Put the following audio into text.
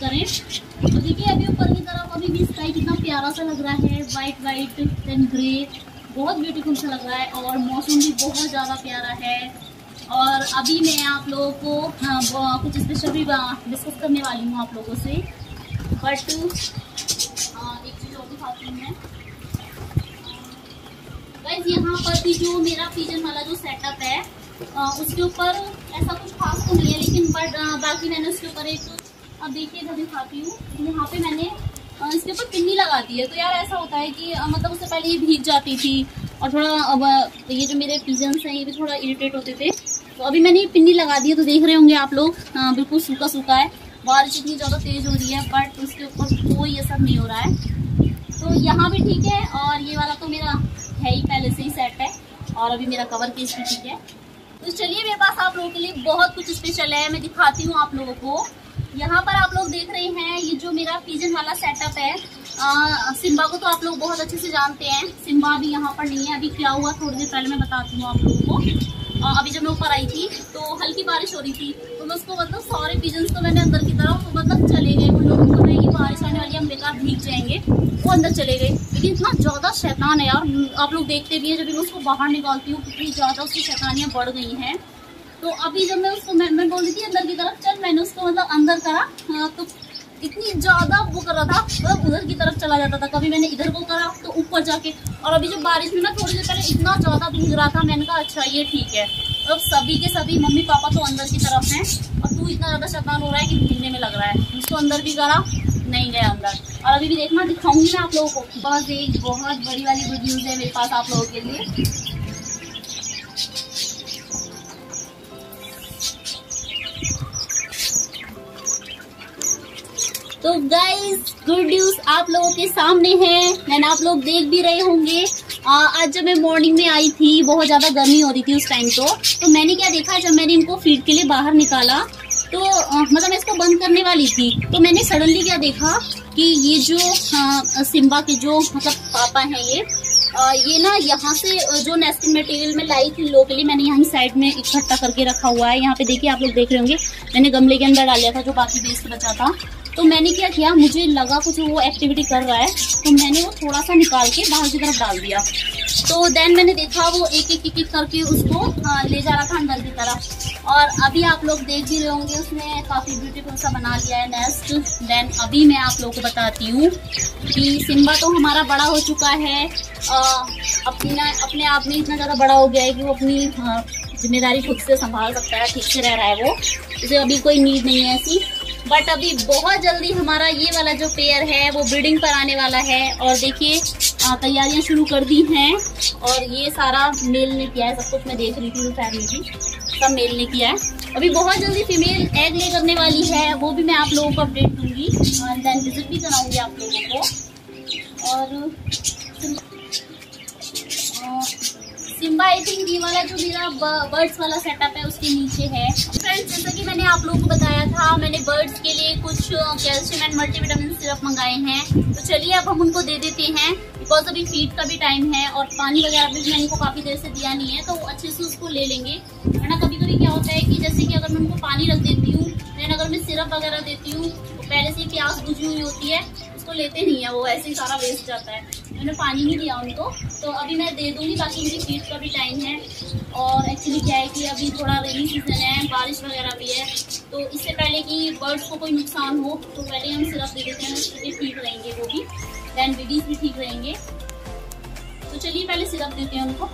करें। तो देखिए अभी ऊपर की तरफ़ अभी भी स्काई कितना प्यारा सा लग रहा है। वाइट वाइट देन ग्रे बहुत ब्यूटीफुल सा लग रहा है और मौसम भी बहुत ज़्यादा प्यारा है। और अभी मैं आप लोगों को हाँ, कुछ स्पेशल भी डिस्कस करने वाली हूँ आप लोगों से। बट एक चीज़ और दिखाती हूँ मैं। गाइस यहाँ पर भी जो मेरा पिजन वाला जो सेटअप है उसके ऊपर ऐसा कुछ खास तो नहीं है लेकिन बट बाकी मैंने उसके ऊपर एक अब देखिए, इधर दिखाती हूँ। यहाँ पे मैंने इसके ऊपर पिन्नी लगा दी है। तो यार ऐसा होता है कि मतलब उससे पहले ये भीग जाती थी और थोड़ा अब ये जो मेरे पिजन्स हैं, ये भी थोड़ा इरिटेट होते थे। तो अभी मैंने ये पिन्नी लगा दी है तो देख रहे होंगे आप लोग। बिल्कुल सूखा सूखा है। बारिश इतनी ज़्यादा तेज़ हो रही है बट उसके ऊपर कोई सब नहीं हो रहा है। तो यहाँ भी ठीक है, और ये वाला तो मेरा है ही, पहले से ही सेट है। और अभी मेरा कवर केस भी ठीक है। तो चलिए, मेरे पास आप लोगों के लिए बहुत कुछ स्पेशल है। मैं दिखाती हूँ आप लोगों को। यहाँ पर आप लोग देख रहे हैं ये जो मेरा पिजन वाला सेटअप है सिम्बा को तो आप लोग बहुत अच्छे से जानते हैं। सिम्बा अभी यहाँ पर नहीं है अभी क्या हुआ थोड़ी देर पहले मैं बताती हूँ आप लोगों को। आ, अभी जब मैं ऊपर आई थी तो हल्की बारिश हो रही थी तो मैं उसको मतलब सारे पिजन को मैंने अंदर की तरफ़ तो मतलब चले गए। उन लोगों को नहीं बारिश आने वाली हम बेकार भीग जाएँगे। वो अंदर चले गए। लेकिन इतना ज़्यादा शैतान है यार आप लोग देखते भी है जब मैं उसको बाहर निकालती हूँ कितनी ज़्यादा उसकी शैतानियाँ बढ़ गई हैं। तो अभी जब मैं उसको मैं, मैं बोल रही थी अंदर की तरफ़ चल मैंने उसको मतलब अंदर करा हाँ, तो इतनी ज़्यादा वो कर रहा था मतलब उधर की तरफ़ चला जाता था। कभी मैंने इधर को करा तो ऊपर जाके और अभी जो बारिश में ना थोड़ी देर पहले इतना ज़्यादा भीग रहा था मैंने कहा अच्छा ये ठीक है। अब सभी के सभी मम्मी पापा तो अंदर की तरफ़ हैं और तू इतना ज़्यादा शैतान हो रहा है कि भीगने में लग रहा है। उसको अंदर भी करा नहीं गया अंदर। और अभी भी देखना दिखाऊँगी मैं आप लोगों को। बस एक बहुत बड़ी वाली गुड न्यूज़ है मेरे पास आप लोगों के लिए। तो गाइस गुड न्यूज़ आप लोगों के सामने है। मैंने आप लोग देख भी रहे होंगे। आज जब मैं मॉर्निंग में आई थी बहुत ज़्यादा गर्मी हो रही थी उस टाइम तो। तो मैंने क्या देखा जब मैंने इनको फ़ीड के लिए बाहर निकाला तो मतलब मैं इसको बंद करने वाली थी। तो मैंने सडनली क्या देखा कि ये जो आ, सिम्बा के जो मतलब पापा हैं ये आ, ये ना यहाँ से जो नेस्टिंग मटेरियल में लाई थी लोग के लिए मैंने यहाँ साइड में इकट्ठा करके रखा हुआ है। यहाँ पे देखिए आप लोग देख रहे होंगे मैंने गमले के अंदर डाल लिया था जो बाकी वेस्ट बचा था। तो मैंने क्या किया मुझे लगा कुछ वो एक्टिविटी कर रहा है तो मैंने वो थोड़ा सा निकाल के बाहर की तरफ़ डाल दिया। तो देन मैंने देखा वो एक एक एक, करके उसको ले जा रहा था अंदर की तरफ़। और अभी आप लोग देख भी रहे होंगे उसने काफ़ी ब्यूटीफुल सा बना लिया है नेस्ट देन अभी मैं आप लोगों को बताती हूँ कि सिम्बा तो हमारा बड़ा हो चुका है। अपना अपने आप में इतना ज़्यादा बड़ा हो गया है कि वो अपनी ज़िम्मेदारी खुद से संभाल सकता है ठीक से रह रहा है वो। उसे अभी कोई नीड नहीं है ऐसी। बट अभी बहुत जल्दी हमारा ये वाला जो पेयर है, वो ब्रीडिंग पर आने वाला है। और देखिए तैयारियाँ शुरू कर दी हैं। और ये सारा मेल ने किया है। सब कुछ मैं देख रही थी में भी सब मेल ने किया है। अभी बहुत जल्दी फीमेल एग ले करने वाली है। वो भी मैं आप लोगों को अपडेट दूँगी। और देन विज़िट भी कराऊँगी आप लोगों को। और सिम्बा आई थिंक ये वाला जो मेरा बर्ड्स वाला सेटअप है, उसके नीचे है। फ्रेंड्स जैसा कि मैंने आप लोगों को बताया था, मैंने बर्ड्स के लिए कुछ कैल्शियम एंड मल्टीविटामिन सिरप मंगाए हैं। तो चलिए, अब हम उनको दे देते हैं। बिकॉज़ अभी फ़ीड का भी टाइम है और पानी वगैरह भी मैंने इनको काफ़ी देर से दिया नहीं है तो अच्छे से उसको ले लेंगे। वरना कभी कभी क्या होता है कि जैसे कि अगर मैं उनको पानी रख देती हूँ देन अगर मैं सिरप वगैरह देती हूँ तो पहले से प्यास बुझी हुई होती है, उसको लेते नहीं है, वो ऐसे ही सारा वेस्ट जाता है। मैंने पानी नहीं दिया उनको। तो अभी मैं दे दूँगी, बाकी मेरी फ़ीस का भी टाइम है। और एक्चुअली क्या है कि अभी थोड़ा रेनी सीज़न है, बारिश वगैरह भी है। तो इससे पहले कि बर्ड्स को कोई नुकसान हो तो पहले हम सिर्फ़ दे देते हैं उसके ठीक रहेंगे वो भी। दैन बेबीज भी ठीक रहेंगे। तो चलिए पहले सिरप देते हैं उनको।